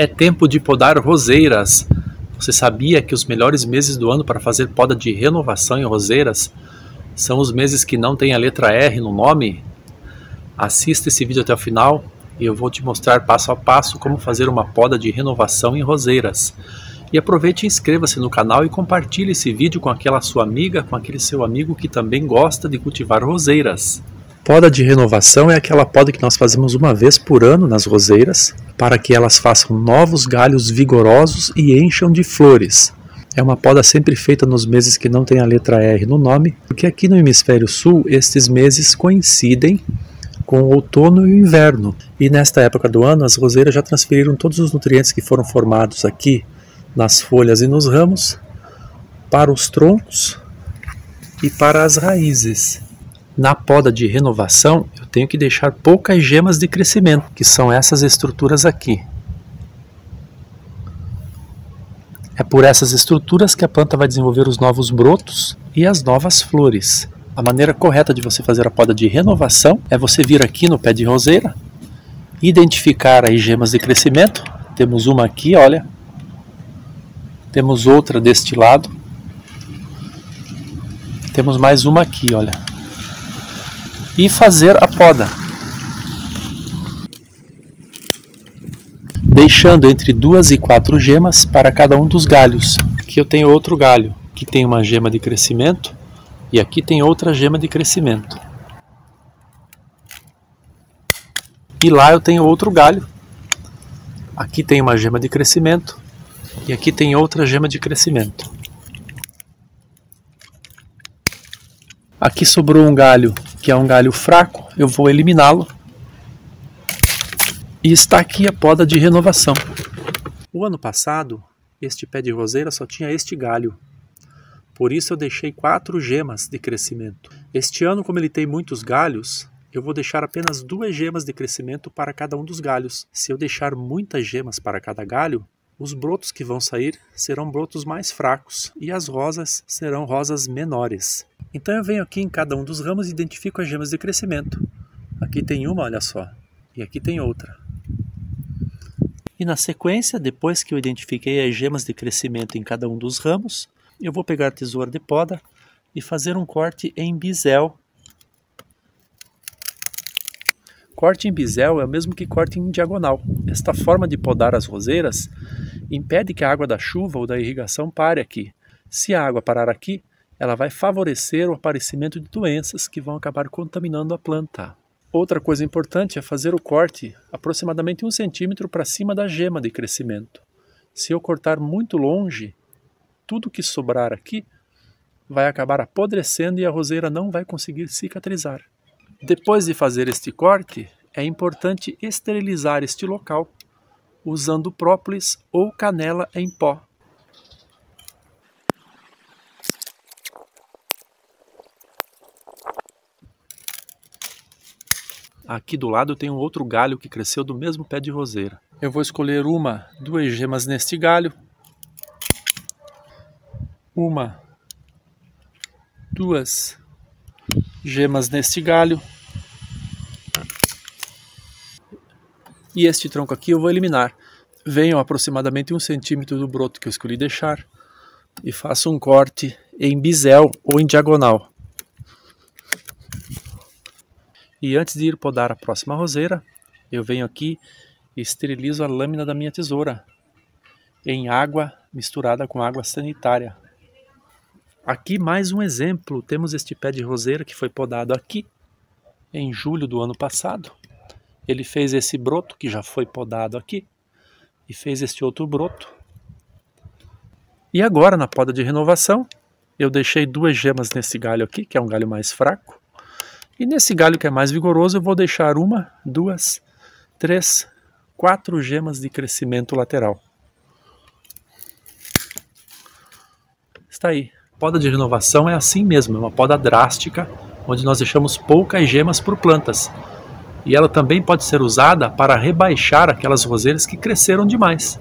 É tempo de podar roseiras. Você sabia que os melhores meses do ano para fazer poda de renovação em roseiras são os meses que não têm a letra R no nome? Assista esse vídeo até o final e eu vou te mostrar passo a passo como fazer uma poda de renovação em roseiras. E aproveite e inscreva-se no canal e compartilhe esse vídeo com aquela sua amiga, com aquele seu amigo que também gosta de cultivar roseiras. Poda de renovação é aquela poda que nós fazemos uma vez por ano nas roseiras, para que elas façam novos galhos vigorosos e encham de flores. É uma poda sempre feita nos meses que não tem a letra R no nome, porque aqui no hemisfério sul estes meses coincidem com o outono e o inverno. E nesta época do ano, as roseiras já transferiram todos os nutrientes que foram formados aqui nas folhas e nos ramos para os troncos e para as raízes. Na poda de renovação, eu tenho que deixar poucas gemas de crescimento, que são essas estruturas aqui. É por essas estruturas que a planta vai desenvolver os novos brotos e as novas flores. A maneira correta de você fazer a poda de renovação é você vir aqui no pé de roseira, identificar as gemas de crescimento. Temos uma aqui, olha. Temos outra deste lado. Temos mais uma aqui, olha e fazer a poda. Deixando entre duas e quatro gemas para cada um dos galhos. Aqui eu tenho outro galho que tem uma gema de crescimento e aqui tem outra gema de crescimento. E lá eu tenho outro galho. Aqui tem uma gema de crescimento e aqui tem outra gema de crescimento. Aqui sobrou um galho que é um galho fraco, eu vou eliminá-lo. E está aqui a poda de renovação. O ano passado, este pé de roseira só tinha este galho. Por isso eu deixei quatro gemas de crescimento. Este ano, como ele tem muitos galhos, eu vou deixar apenas duas gemas de crescimento para cada um dos galhos. Se eu deixar muitas gemas para cada galho, os brotos que vão sair serão brotos mais fracos e as rosas serão rosas menores. Então eu venho aqui em cada um dos ramos e identifico as gemas de crescimento. Aqui tem uma, olha só, e aqui tem outra. E na sequência, depois que eu identifiquei as gemas de crescimento em cada um dos ramos, eu vou pegar a tesoura de poda e fazer um corte em bisel. Corte em bisel é o mesmo que corte em diagonal. Esta forma de podar as roseiras impede que a água da chuva ou da irrigação pare aqui. Se a água parar aqui, ela vai favorecer o aparecimento de doenças que vão acabar contaminando a planta. Outra coisa importante é fazer o corte aproximadamente um centímetro para cima da gema de crescimento. Se eu cortar muito longe, tudo que sobrar aqui vai acabar apodrecendo e a roseira não vai conseguir cicatrizar. Depois de fazer este corte, é importante esterilizar este local usando própolis ou canela em pó. Aqui do lado tem um outro galho que cresceu do mesmo pé de roseira. Eu vou escolher uma, duas gemas neste galho. Uma, duas gemas neste galho. E este tronco aqui eu vou eliminar. Venho aproximadamente um centímetro do broto que eu escolhi deixar e faço um corte em bisel ou em diagonal. E antes de ir podar a próxima roseira, eu venho aqui e esterilizo a lâmina da minha tesoura em água misturada com água sanitária. Aqui mais um exemplo, temos este pé de roseira que foi podado aqui em julho do ano passado. Ele fez esse broto que já foi podado aqui e fez este outro broto. E agora na poda de renovação, eu deixei duas gemas nesse galho aqui, que é um galho mais fraco. E nesse galho que é mais vigoroso, eu vou deixar uma, duas, três, quatro gemas de crescimento lateral. Está aí. Poda de renovação é assim mesmo, é uma poda drástica, onde nós deixamos poucas gemas por plantas. E ela também pode ser usada para rebaixar aquelas roseiras que cresceram demais.